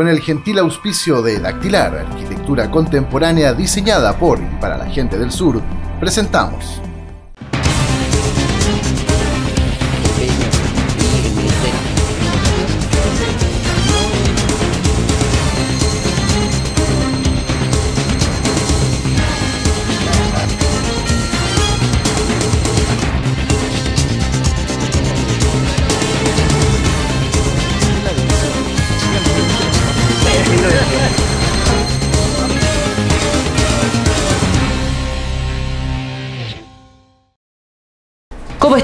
con el gentil auspicio de Dactilar, arquitectura contemporánea diseñada por y para la gente del sur, presentamos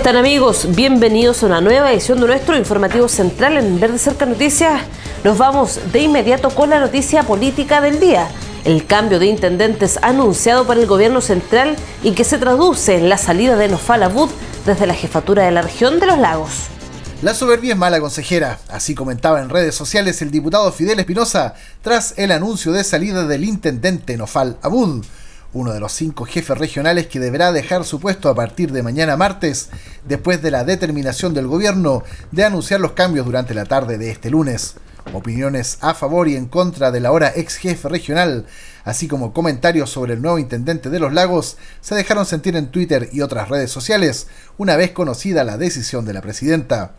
están amigos? Bienvenidos a una nueva edición de nuestro informativo central en Verde Cerca Noticias. Nos vamos de inmediato con la noticia política del día. El cambio de intendentes anunciado por el gobierno central y que se traduce en la salida de Nofal Abud desde la jefatura de la región de los lagos. La soberbia es mala consejera, así comentaba en redes sociales el diputado Fidel Espinosa tras el anuncio de salida del intendente Nofal Abud uno de los cinco jefes regionales que deberá dejar su puesto a partir de mañana martes, después de la determinación del gobierno de anunciar los cambios durante la tarde de este lunes. Opiniones a favor y en contra del ahora ex jefe regional, así como comentarios sobre el nuevo intendente de los lagos, se dejaron sentir en Twitter y otras redes sociales, una vez conocida la decisión de la presidenta.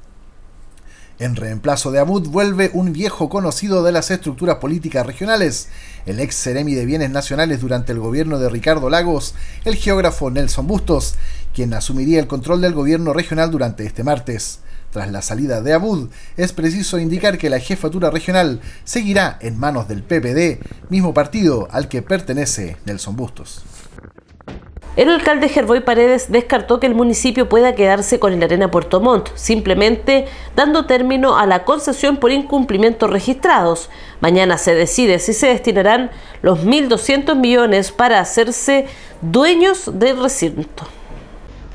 En reemplazo de Abud vuelve un viejo conocido de las estructuras políticas regionales, el ex Ceremi de Bienes Nacionales durante el gobierno de Ricardo Lagos, el geógrafo Nelson Bustos, quien asumiría el control del gobierno regional durante este martes. Tras la salida de Abud, es preciso indicar que la jefatura regional seguirá en manos del PPD, mismo partido al que pertenece Nelson Bustos. El alcalde Gerboy Paredes descartó que el municipio pueda quedarse con el Arena Puerto Montt, simplemente dando término a la concesión por incumplimientos registrados. Mañana se decide si se destinarán los 1.200 millones para hacerse dueños del recinto.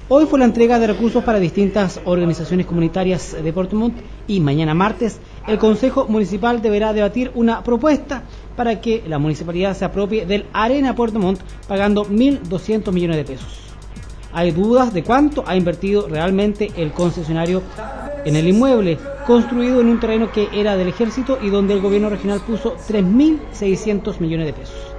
Hoy fue la entrega de recursos para distintas organizaciones comunitarias de Puerto Montt y mañana martes el Consejo Municipal deberá debatir una propuesta para que la municipalidad se apropie del Arena Puerto Montt pagando 1.200 millones de pesos. Hay dudas de cuánto ha invertido realmente el concesionario en el inmueble, construido en un terreno que era del ejército y donde el gobierno regional puso 3.600 millones de pesos.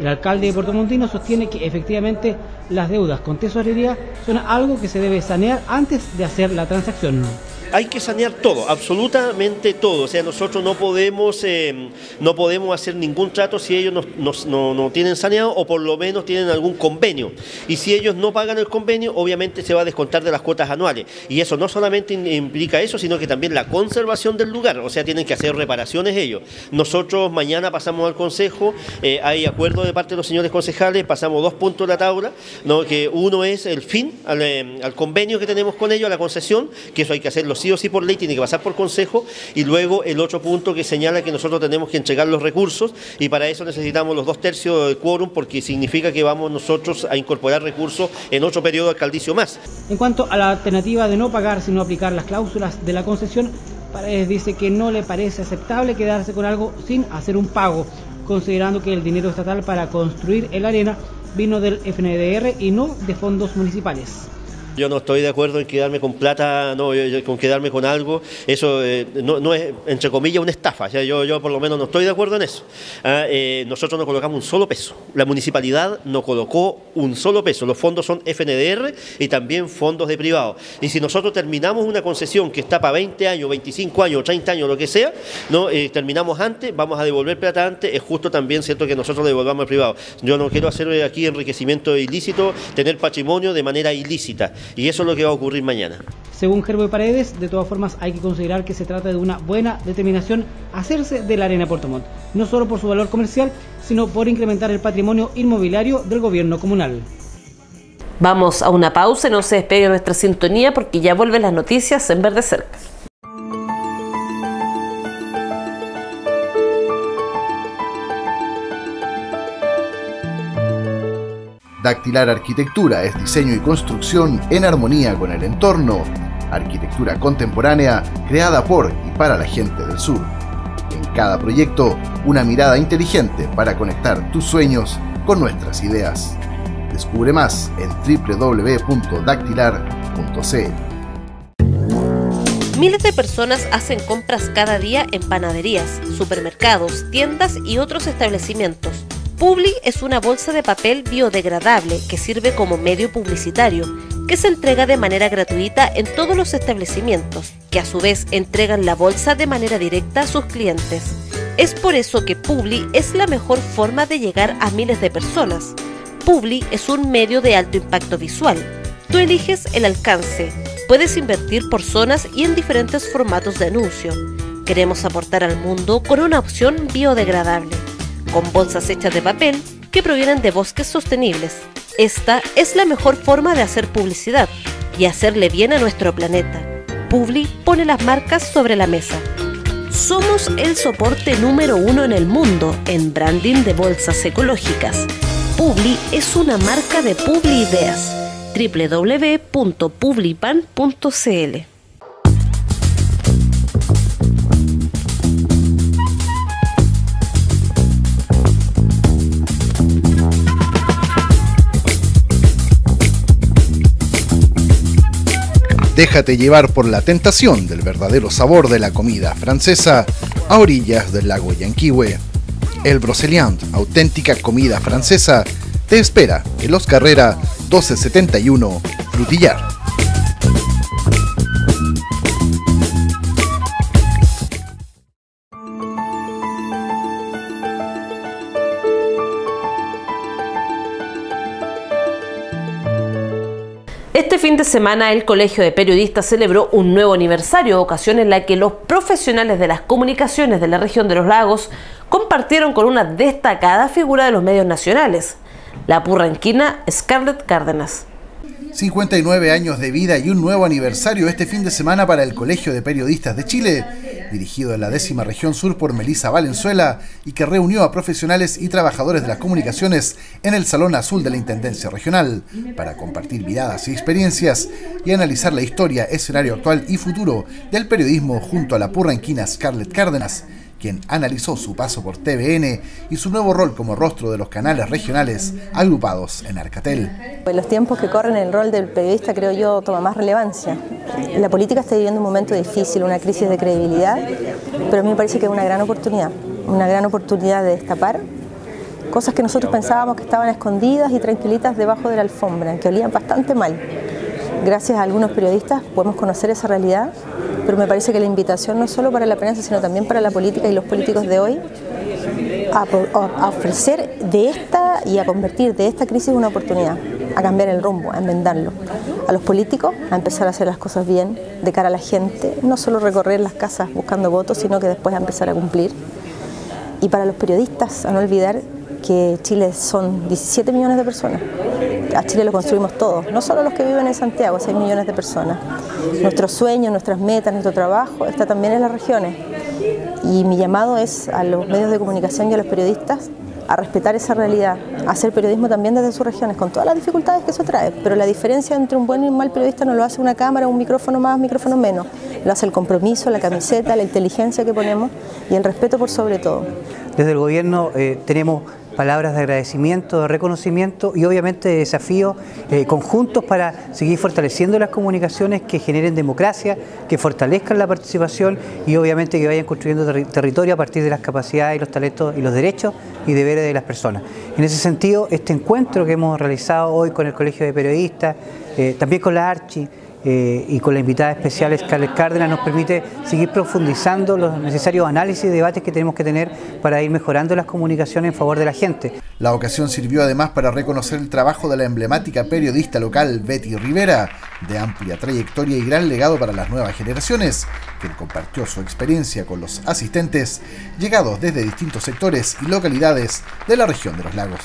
El alcalde de Puerto Montino sostiene que efectivamente las deudas con tesorería son algo que se debe sanear antes de hacer la transacción hay que sanear todo, absolutamente todo. O sea, nosotros no podemos, eh, no podemos hacer ningún trato si ellos no, tienen saneado o por lo menos tienen algún convenio. Y si ellos no pagan el convenio, obviamente se va a descontar de las cuotas anuales. Y eso no solamente implica eso, sino que también la conservación del lugar. O sea, tienen que hacer reparaciones ellos. Nosotros mañana pasamos al Consejo, eh, hay acuerdo de parte de los señores concejales, pasamos dos puntos de la tabla, ¿no? que uno es el fin al, eh, al convenio que tenemos con ellos, a la concesión, que eso hay que hacerlo sí o sí por ley, tiene que pasar por consejo, y luego el otro punto que señala que nosotros tenemos que entregar los recursos, y para eso necesitamos los dos tercios de quórum, porque significa que vamos nosotros a incorporar recursos en otro periodo alcaldicio más. En cuanto a la alternativa de no pagar, sino aplicar las cláusulas de la concesión, Paredes dice que no le parece aceptable quedarse con algo sin hacer un pago, considerando que el dinero estatal para construir el arena vino del FNDR y no de fondos municipales. Yo no estoy de acuerdo en quedarme con plata, no, con quedarme con algo. Eso eh, no, es, entre comillas, una estafa. yo, yo por lo menos no estoy de acuerdo en eso. Ah, eh, nosotros no colocamos un solo peso. La municipalidad no colocó un solo peso. Los fondos son FNDR y también fondos de privado. Y si nosotros terminamos una concesión que está para 20 años, 25 años, 30 años, lo que sea, no eh, terminamos antes, vamos a devolver plata antes, es justo también cierto que nosotros devolvamos al privado. Yo no quiero hacer aquí enriquecimiento ilícito, tener patrimonio de manera ilícita. Y eso es lo que va a ocurrir mañana. Según Gerbo Paredes, de todas formas hay que considerar que se trata de una buena determinación hacerse de la arena Puerto Montt, no solo por su valor comercial, sino por incrementar el patrimonio inmobiliario del gobierno comunal. Vamos a una pausa, no se despegue nuestra sintonía porque ya vuelven las noticias en Verde Cerca. Dactilar Arquitectura es diseño y construcción en armonía con el entorno. Arquitectura contemporánea creada por y para la gente del sur. En cada proyecto, una mirada inteligente para conectar tus sueños con nuestras ideas. Descubre más en www.dactilar.cl. Miles de personas hacen compras cada día en panaderías, supermercados, tiendas y otros establecimientos. Publi es una bolsa de papel biodegradable que sirve como medio publicitario, que se entrega de manera gratuita en todos los establecimientos, que a su vez entregan la bolsa de manera directa a sus clientes. Es por eso que Publi es la mejor forma de llegar a miles de personas. Publi es un medio de alto impacto visual. Tú eliges el alcance. Puedes invertir por zonas y en diferentes formatos de anuncio. Queremos aportar al mundo con una opción biodegradable, con bolsas hechas de papel que provienen de bosques sostenibles. Esta es la mejor forma de hacer publicidad y hacerle bien a nuestro planeta. Publi pone las marcas sobre la mesa. Somos el soporte número uno en el mundo en branding de bolsas ecológicas. Publi es una marca de Publi Ideas. www.publipan.cl Déjate llevar por la tentación del verdadero sabor de la comida francesa a orillas del lago Yanquihue. El Broceliand, auténtica comida francesa, te espera en Los Carrera 1271 Frutillar. Fin de semana el Colegio de Periodistas celebró un nuevo aniversario, ocasión en la que los profesionales de las comunicaciones de la región de los lagos compartieron con una destacada figura de los medios nacionales, la purranquina Scarlett Cárdenas. 59 años de vida y un nuevo aniversario este fin de semana para el Colegio de Periodistas de Chile, dirigido en la décima región sur por Melisa Valenzuela y que reunió a profesionales y trabajadores de las comunicaciones en el Salón Azul de la Intendencia Regional para compartir miradas y experiencias y analizar la historia, escenario actual y futuro del periodismo junto a la purranquina Scarlett Cárdenas quien analizó su paso por TVN y su nuevo rol como rostro de los canales regionales agrupados en Arcatel. En los tiempos que corren el rol del periodista creo yo toma más relevancia. La política está viviendo un momento difícil, una crisis de credibilidad, pero a mí me parece que es una gran oportunidad, una gran oportunidad de destapar cosas que nosotros pensábamos que estaban escondidas y tranquilitas debajo de la alfombra, que olían bastante mal. Gracias a algunos periodistas podemos conocer esa realidad pero me parece que la invitación no solo para la prensa, sino también para la política y los políticos de hoy, a, ofrecer de esta y a convertir de esta crisis una oportunidad, a cambiar el rumbo, a enmendarlo. A los políticos a empezar a hacer las cosas bien de cara a la gente, no solo recorrer las casas buscando votos, sino que después a empezar a cumplir. Y para los periodistas, a no olvidar que Chile son 17 millones de personas. A Chile lo construimos todos, no solo los que viven en Santiago, 6 millones de personas. Nuestros sueños, nuestras metas, nuestro trabajo está también en las regiones. Y mi llamado es a los medios de comunicación y a los periodistas a respetar esa realidad, a hacer periodismo también desde sus regiones, con todas las dificultades que eso trae. Pero la diferencia entre un buen y un mal periodista no lo hace una cámara, un micrófono más, un micrófono menos. Lo hace el compromiso, la camiseta, la inteligencia que ponemos y el respeto por sobre todo. Desde el gobierno eh, tenemos palabras de agradecimiento, de reconocimiento y obviamente de desafíos eh, conjuntos para seguir fortaleciendo las comunicaciones que generen democracia, que fortalezcan la participación y obviamente que vayan construyendo territorio a partir de las capacidades y los talentos y los derechos y deberes de las personas. En ese sentido, este encuentro que hemos realizado hoy con el Colegio de Periodistas, eh, también con la ARCHI, eh, y con la invitada especial Scarlett Cárdenas nos permite seguir profundizando los necesarios análisis y debates que tenemos que tener para ir mejorando las comunicaciones en favor de la gente. La ocasión sirvió además para reconocer el trabajo de la emblemática periodista local Betty Rivera, de amplia trayectoria y gran legado para las nuevas generaciones, quien compartió su experiencia con los asistentes llegados desde distintos sectores y localidades de la región de los lagos.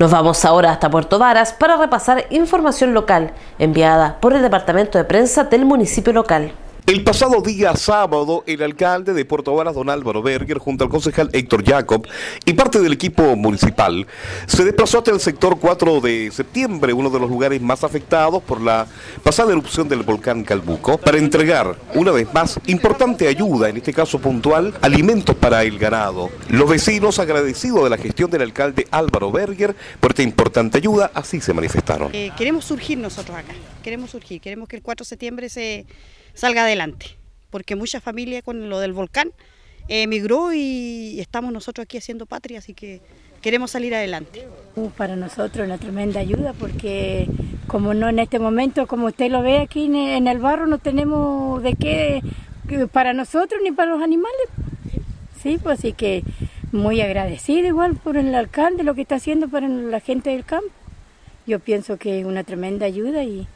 Nos vamos ahora hasta Puerto Varas para repasar información local enviada por el Departamento de Prensa del municipio local. El pasado día sábado, el alcalde de Puerto Varas, don Álvaro Berger, junto al concejal Héctor Jacob y parte del equipo municipal, se desplazó hasta el sector 4 de septiembre, uno de los lugares más afectados por la pasada erupción del volcán Calbuco, para entregar, una vez más, importante ayuda, en este caso puntual, alimentos para el ganado. Los vecinos, agradecidos de la gestión del alcalde Álvaro Berger por esta importante ayuda, así se manifestaron. Eh, queremos surgir nosotros acá, queremos surgir, queremos que el 4 de septiembre se salga adelante, porque mucha familia con lo del volcán emigró y estamos nosotros aquí haciendo patria, así que queremos salir adelante. Para nosotros una tremenda ayuda porque como no en este momento, como usted lo ve aquí en el barro, no tenemos de qué para nosotros ni para los animales. Sí, pues así que muy agradecido igual por el alcalde, lo que está haciendo para la gente del campo. Yo pienso que es una tremenda ayuda y,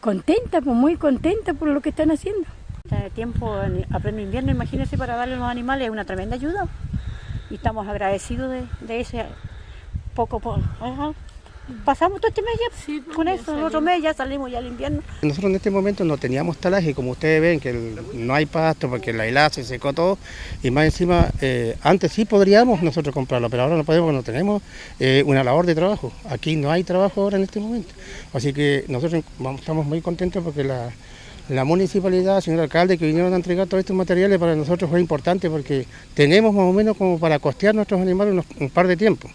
contenta, pues muy contenta por lo que están haciendo. Este tiempo, a pleno invierno, imagínense, para darle a los animales es una tremenda ayuda. Y estamos agradecidos de, ese poco, por, pasamos todo este mes ya pues, con eso, el otro mes ya salimos ya al invierno. Nosotros en este momento no teníamos talaje, como ustedes ven, que no hay pasto porque la helada se secó todo, y más encima, eh, antes sí podríamos nosotros comprarlo, pero ahora no podemos porque no tenemos eh, una labor de trabajo. Aquí no hay trabajo ahora en este momento. Así que nosotros estamos muy contentos porque la, municipalidad, señor alcalde, que vinieron a entregar todos estos materiales para nosotros fue importante porque tenemos más o menos como para costear nuestros animales un par de tiempo.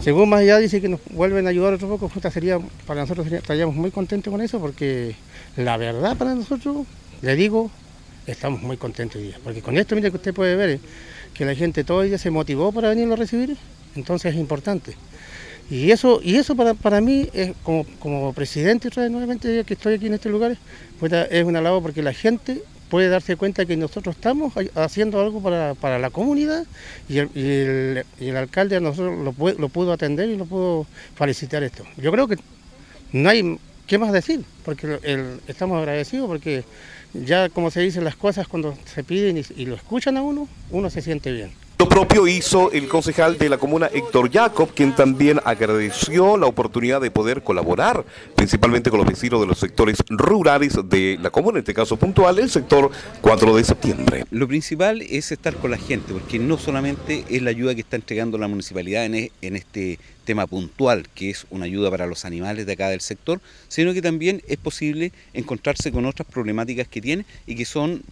Según más allá dice que nos vuelven a ayudar otro poco, sería, para nosotros estaríamos muy contentos con eso porque la verdad para nosotros, le digo, estamos muy contentos hoy día. Porque con esto, mire que usted puede ver, que la gente todo el día se motivó para venirlo a recibir, entonces es importante. Y eso, y eso para, para mí, es como, como presidente, nuevamente que estoy aquí en este lugar, es una labor porque la gente puede darse cuenta que nosotros estamos haciendo algo para, la comunidad y el, alcalde a nosotros lo, lo, pudo atender y lo pudo felicitar esto. Yo creo que no hay qué más decir, porque estamos agradecidos porque ya como se dicen las cosas cuando se piden y lo escuchan a uno, uno se siente bien. Lo propio hizo el concejal de la comuna Héctor Jacob, quien también agradeció la oportunidad de poder colaborar, principalmente con los vecinos de los sectores rurales de la comuna, en este caso puntual, el sector 4 de septiembre. Lo principal es estar con la gente, porque no solamente es la ayuda que está entregando la municipalidad en, e, este tema puntual, que es una ayuda para los animales de acá del sector, sino que también es posible encontrarse con otras problemáticas que tiene y que son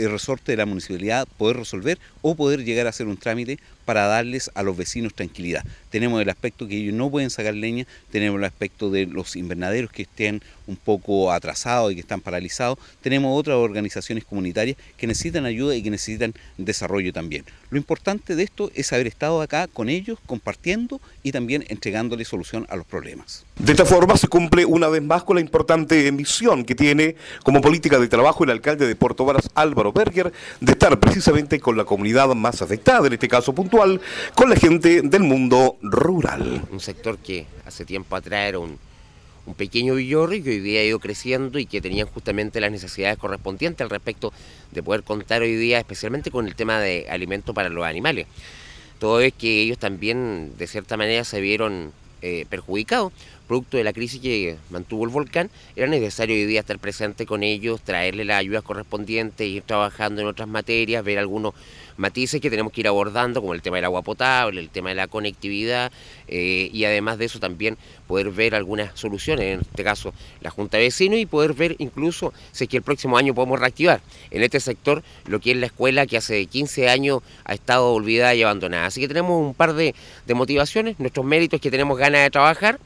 el resorte de la municipalidad poder resolver o poder llegar a hacer un trámite para darles a los vecinos tranquilidad. Tenemos el aspecto que ellos no pueden sacar leña, tenemos el aspecto de los invernaderos que estén un poco atrasados y que están paralizados, tenemos otras organizaciones comunitarias que necesitan ayuda y que necesitan desarrollo también. Lo importante de esto es haber estado acá con ellos, compartiendo y también entregándoles solución a los problemas. De esta forma se cumple una vez más con la importante misión que tiene como política de trabajo el alcalde de Puerto Varas, Álvaro Berger, de estar precisamente con la comunidad más afectada, en este caso puntual con la gente del mundo rural. Un sector que hace tiempo atrás era un, pequeño villorrio que hoy día ha ido creciendo y que tenían justamente las necesidades correspondientes al respecto de poder contar hoy día, especialmente con el tema de alimento para los animales. Todo es que ellos también, de cierta manera, se vieron eh, perjudicados producto de la crisis que mantuvo el volcán, era necesario hoy día estar presente con ellos, traerle las ayudas correspondientes, ir trabajando en otras materias, ver algunos matices que tenemos que ir abordando, como el tema del agua potable, el tema de la conectividad, eh, y además de eso también poder ver algunas soluciones, en este caso la Junta de Vecinos, y poder ver incluso si es que el próximo año podemos reactivar en este sector lo que es la escuela que hace 15 años ha estado olvidada y abandonada. Así que tenemos un par de motivaciones, nuestros méritos que tenemos ganas de trabajar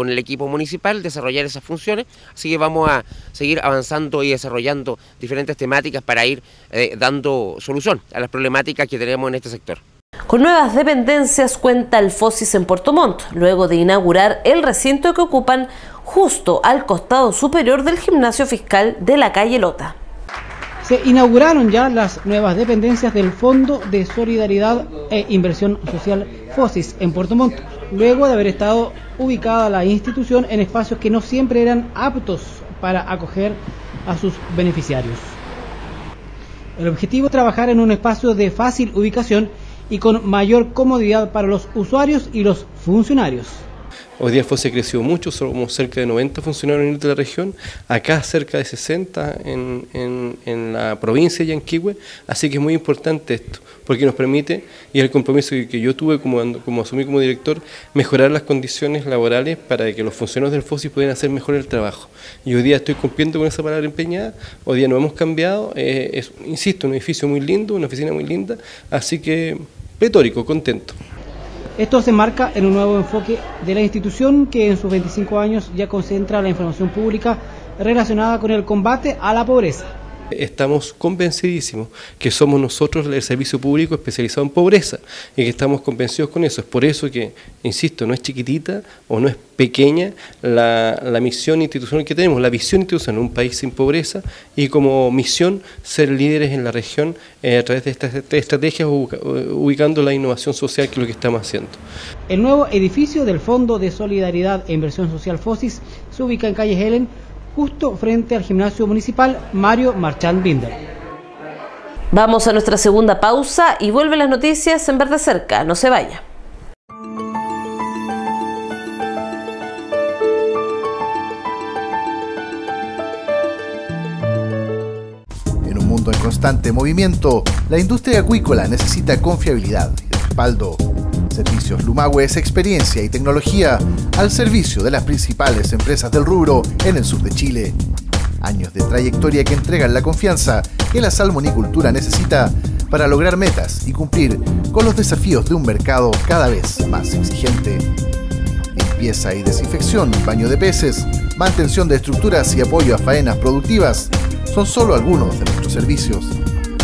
con el equipo municipal, desarrollar esas funciones, así que vamos a seguir avanzando y desarrollando diferentes temáticas para ir eh, dando solución a las problemáticas que tenemos en este sector. Con nuevas dependencias cuenta el FOSIS en Puerto Montt, luego de inaugurar el recinto que ocupan justo al costado superior del gimnasio fiscal de la calle Lota. Se inauguraron ya las nuevas dependencias del Fondo de Solidaridad e Inversión Social FOSIS en Puerto Montt, luego de haber estado ubicada la institución en espacios que no siempre eran aptos para acoger a sus beneficiarios. El objetivo es trabajar en un espacio de fácil ubicación y con mayor comodidad para los usuarios y los funcionarios. Hoy día FOSE creció mucho, somos cerca de 90 funcionarios de la región, acá cerca de 60 en, en, la provincia de Yanquihue, así que es muy importante esto, porque nos permite, y el compromiso que yo tuve como, como asumí como director, mejorar las condiciones laborales para que los funcionarios del FOSI puedan hacer mejor el trabajo. Y hoy día estoy cumpliendo con esa palabra empeñada, hoy día no hemos cambiado, eh, es, insisto, un edificio muy lindo, una oficina muy linda, así que pletórico, contento. Esto se marca en un nuevo enfoque de la institución que en sus 25 años ya concentra la información pública relacionada con el combate a la pobreza. Estamos convencidísimos que somos nosotros el servicio público especializado en pobreza y que estamos convencidos con eso. Es por eso que, insisto, no es chiquitita o no es pequeña la, la misión institucional que tenemos, la visión institucional un país sin pobreza y como misión ser líderes en la región eh, a través de estas estrategias ubicando la innovación social que es lo que estamos haciendo. El nuevo edificio del Fondo de Solidaridad e Inversión Social FOSIS se ubica en calle Helen justo frente al gimnasio municipal Mario Marchand Binder. Vamos a nuestra segunda pausa y vuelven las noticias en Verde Cerca. No se vaya. En un mundo en constante movimiento, la industria acuícola necesita confiabilidad y respaldo. Servicios Lumagüe es experiencia y tecnología al servicio de las principales empresas del rubro en el sur de Chile. Años de trayectoria que entregan la confianza que la salmonicultura necesita para lograr metas y cumplir con los desafíos de un mercado cada vez más exigente. Limpieza y desinfección, baño de peces, mantención de estructuras y apoyo a faenas productivas son solo algunos de nuestros servicios.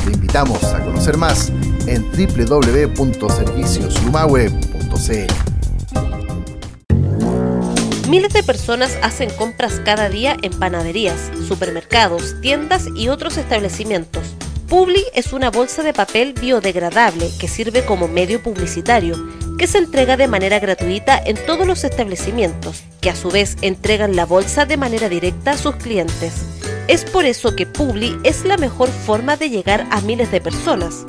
Te invitamos a conocer más en www.servicioslumahue.cl. Miles de personas hacen compras cada día en panaderías, supermercados, tiendas y otros establecimientos. Publi es una bolsa de papel biodegradable que sirve como medio publicitario, que se entrega de manera gratuita en todos los establecimientos, que a su vez entregan la bolsa de manera directa a sus clientes. Es por eso que Publi es la mejor forma de llegar a miles de personas.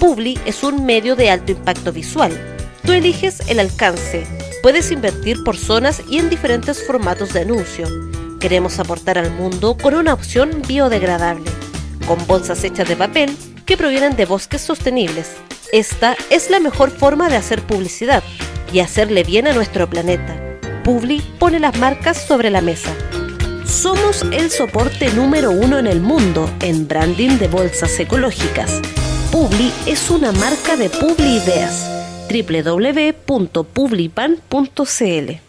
Publi es un medio de alto impacto visual. Tú eliges el alcance. Puedes invertir por zonas y en diferentes formatos de anuncio. Queremos aportar al mundo con una opción biodegradable, con bolsas hechas de papel que provienen de bosques sostenibles. Esta es la mejor forma de hacer publicidad y hacerle bien a nuestro planeta. Publi pone las marcas sobre la mesa. Somos el soporte número uno en el mundo en branding de bolsas ecológicas. Publi es una marca de Publi Ideas. www.publipan.cl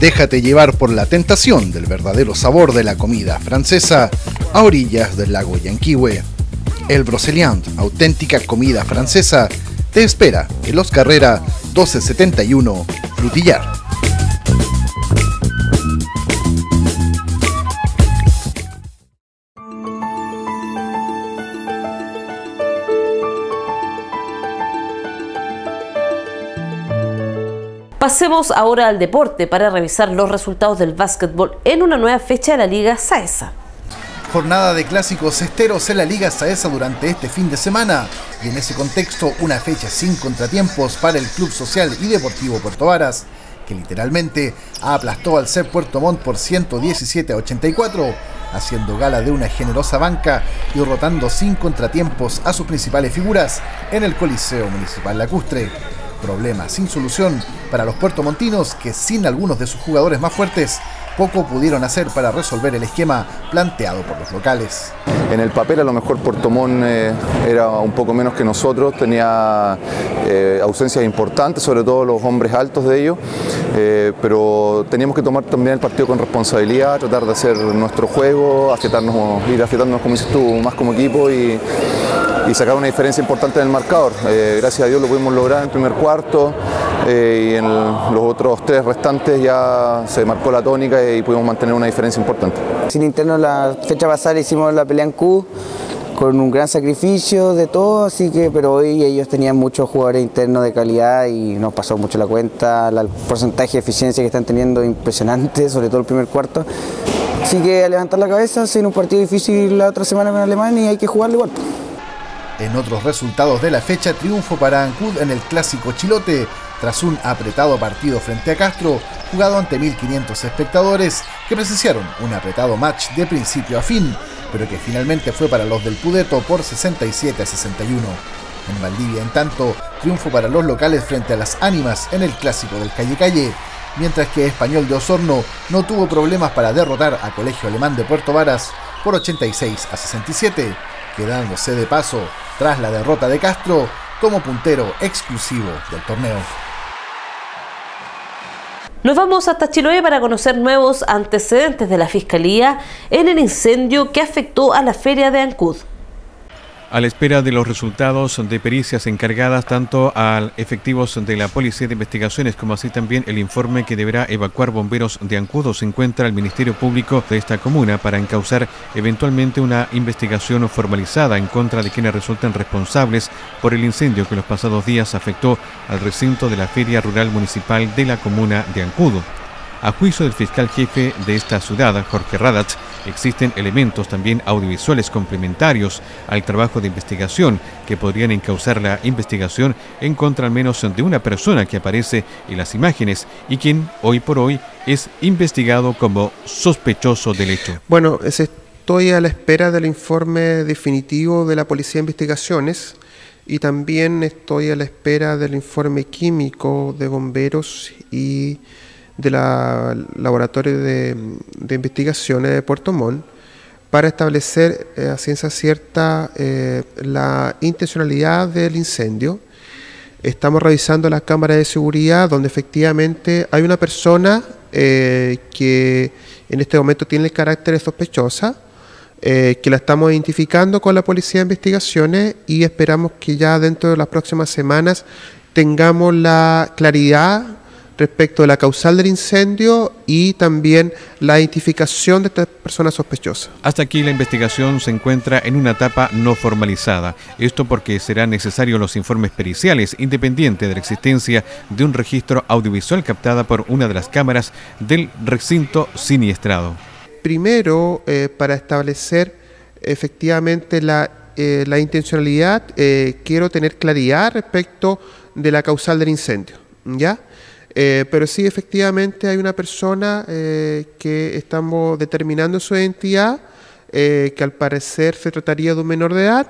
Déjate llevar por la tentación del verdadero sabor de la comida francesa a orillas del lago Yanquihue. El Broceliant, auténtica comida francesa, te espera en Los Carrera 1271 Frutillar. Pasemos ahora al deporte para revisar los resultados del básquetbol en una nueva fecha de la Liga Saesa. Jornada de clásicos esteros en la Liga Saesa durante este fin de semana y en ese contexto una fecha sin contratiempos para el Club Social y Deportivo Puerto Varas, que literalmente aplastó al CEP Puerto Montt por 117 a 84, haciendo gala de una generosa banca y rotando sin contratiempos a sus principales figuras en el Coliseo Municipal Lacustre. Problema sin solución para los puertomontinos que sin algunos de sus jugadores más fuertes poco pudieron hacer para resolver el esquema planteado por los locales. En el papel a lo mejor Puerto Montt eh, era un poco menos que nosotros, tenía eh, ausencias importantes, sobre todo los hombres altos de ellos, eh, pero teníamos que tomar también el partido con responsabilidad, tratar de hacer nuestro juego, afiatarnos, ir afiatándonos como dices tú, más como equipo y, y sacar una diferencia importante en el marcador. gracias a Dios lo pudimos lograr en el primer cuarto y en los otros tres restantes ya se marcó la tónica y pudimos mantener una diferencia importante. Sin interno la fecha pasada hicimos la pelea en Q con un gran sacrificio de todo, así que, pero hoy ellos tenían muchos jugadores internos de calidad y nos pasó mucho la cuenta, el porcentaje de eficiencia que están teniendo impresionante, sobre todo el primer cuarto. Así que a levantar la cabeza, sin un partido difícil la otra semana con Alemania y hay que jugarlo igual. En otros resultados de la fecha, triunfo para Ancud en el clásico Chilote, tras un apretado partido frente a Castro, jugado ante 1.500 espectadores que presenciaron un apretado match de principio a fin, pero que finalmente fue para los del Pudeto por 67 a 61. En Valdivia, en tanto, triunfo para los locales frente a las Ánimas en el clásico del Calle Calle, mientras que Español de Osorno no tuvo problemas para derrotar a Colegio Alemán de Puerto Varas por 86 a 67, quedándose de paso tras la derrota de Castro como puntero exclusivo del torneo. Nos vamos hasta Chiloé para conocer nuevos antecedentes de la Fiscalía en el incendio que afectó a la feria de Ancud a la espera de los resultados de pericias encargadas tanto a efectivos de la Policía de Investigaciones como así también el informe que deberá evacuar bomberos de Ancudo se encuentra el Ministerio Público de esta comuna para encauzar eventualmente una investigación formalizada en contra de quienes resulten responsables por el incendio que los pasados días afectó al recinto de la Feria Rural Municipal de la comuna de Ancudo. A juicio del fiscal jefe de esta ciudad, Jorge Radatz, existen elementos también audiovisuales complementarios al trabajo de investigación que podrían encauzar la investigación en contra al menos de una persona que aparece en las imágenes y quien hoy por hoy es investigado como sospechoso del hecho. Bueno, estoy a la espera del informe definitivo de la Policía de Investigaciones y también estoy a la espera del informe químico de bomberos y de la Laboratorio de, Investigaciones de Puerto Montt para establecer eh, a ciencia cierta eh, la intencionalidad del incendio. Estamos revisando las cámaras de seguridad donde efectivamente hay una persona eh, que en este momento tiene carácter sospechosa, que la estamos identificando con la Policía de Investigaciones y esperamos que ya dentro de las próximas semanas tengamos la claridad respecto de la causal del incendio y también la identificación de estas personas sospechosas. Hasta aquí la investigación se encuentra en una etapa no formalizada. Esto porque serán necesarios los informes periciales independientes de la existencia de un registro audiovisual captada por una de las cámaras del recinto siniestrado. Primero, eh, para establecer efectivamente la, eh, la intencionalidad, eh, quiero tener claridad respecto de la causal del incendio. ¿Ya? Eh, pero sí, efectivamente hay una persona eh, que estamos determinando su identidad, eh, que al parecer se trataría de un menor de edad,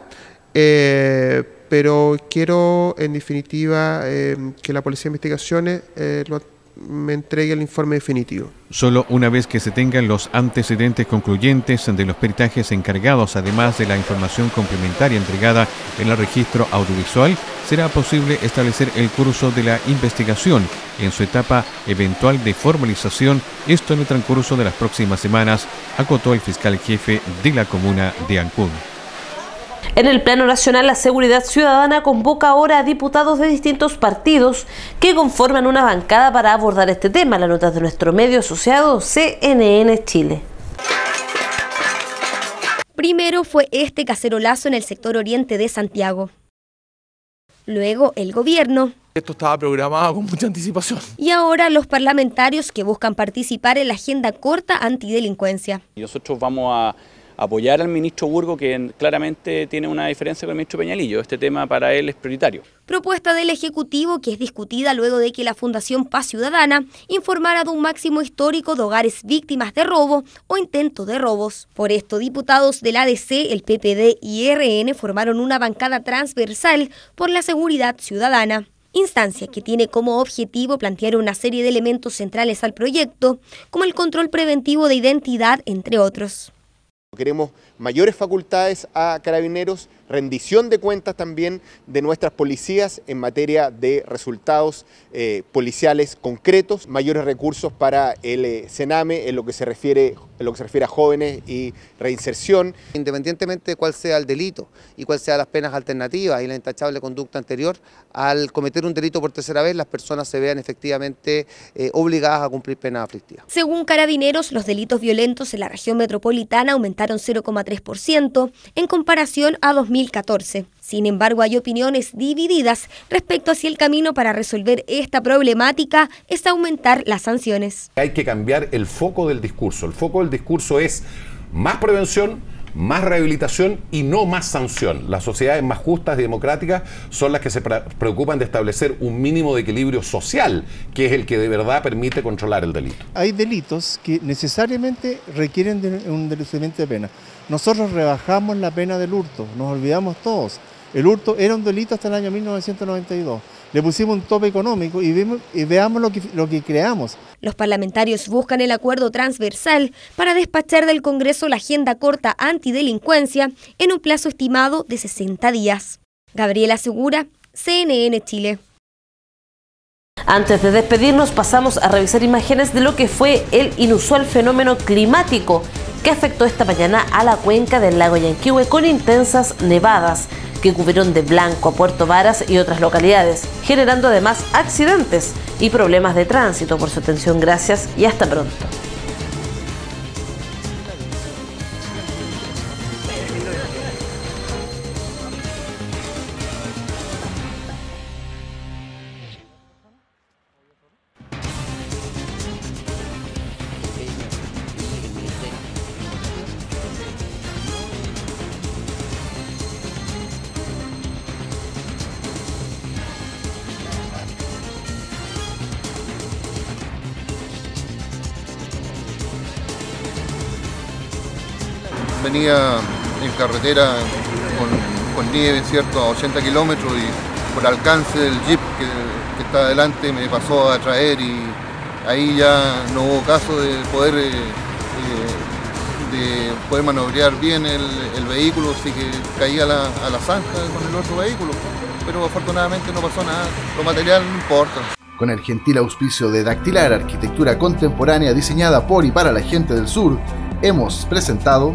pero quiero en definitiva que la Policía de Investigaciones lo me entregue el informe definitivo. Solo una vez que se tengan los antecedentes concluyentes de los peritajes encargados, además de la información complementaria entregada en el registro audiovisual, será posible establecer el curso de la investigación en su etapa eventual de formalización, esto en el transcurso de las próximas semanas, acotó el fiscal jefe de la comuna de Ancud. En el plano nacional, la Seguridad Ciudadana convoca ahora a diputados de distintos partidos que conforman una bancada para abordar este tema. La nota de nuestro medio asociado CNN Chile. Primero fue este cacerolazo en el sector oriente de Santiago. Luego el gobierno. Esto estaba programado con mucha anticipación. Y ahora los parlamentarios que buscan participar en la agenda corta antidelincuencia. Nosotros vamos a apoyar al ministro Burgo, que claramente tiene una diferencia con el ministro Peñalillo. Este tema para él es prioritario. Propuesta del Ejecutivo que es discutida luego de que la Fundación Paz Ciudadana informara de un máximo histórico de hogares víctimas de robo o intento de robos. Por esto, diputados del ADC, el PPD y RN formaron una bancada transversal por la seguridad ciudadana instancia que tiene como objetivo plantear una serie de elementos centrales al proyecto, como el control preventivo de identidad, entre otros. Queremos mayores facultades a carabineros, rendición de cuentas también de nuestras policías en materia de resultados eh, policiales concretos, mayores recursos para el eh, Sename en lo que se refiere en lo que se refiere a jóvenes y reinserción. Independientemente de cuál sea el delito y cuáles sean las penas alternativas y la intachable conducta anterior, al cometer un delito por tercera vez las personas se vean efectivamente eh, obligadas a cumplir penas aflictivas. Según Carabineros, los delitos violentos en la región metropolitana aumentaron 0,3% en comparación a 2014. Sin embargo, hay opiniones divididas respecto a si el camino para resolver esta problemática es aumentar las sanciones. Hay que cambiar el foco del discurso. El foco del discurso es más prevención, más rehabilitación y no más sanción. Las sociedades más justas y democráticas son las que se preocupan de establecer un mínimo de equilibrio social, que es el que de verdad permite controlar el delito. Hay delitos que necesariamente requieren de un delicimiento de pena. Nosotros rebajamos la pena del hurto, nos olvidamos todos. El hurto era un delito hasta el año 1992. le pusimos un tope económico y, veamos lo que, lo que creamos. Los parlamentarios buscan el acuerdo transversal para despachar del Congreso la agenda corta antidelincuencia en un plazo estimado de 60 días. Gabriela Segura, CNN Chile. Antes de despedirnos pasamos a revisar imágenes de lo que fue el inusual fenómeno climático que afectó esta mañana a la cuenca del lago Yanquihue con intensas nevadas que cubrieron de blanco a Puerto Varas y otras localidades, generando además accidentes y problemas de tránsito. Por su atención, gracias y hasta pronto. Carretera con, nieve, ¿cierto? A 80 kilómetros y por alcance del jeep que, está adelante me pasó a traer y ahí ya no hubo caso de poder, eh, eh, de poder manobrear bien el, vehículo, así que caía a la, a la zanja con el otro vehículo. Pero afortunadamente no pasó nada, lo material no importa. Con el gentil auspicio de Dactilar Arquitectura Contemporánea diseñada por y para la gente del sur, hemos presentado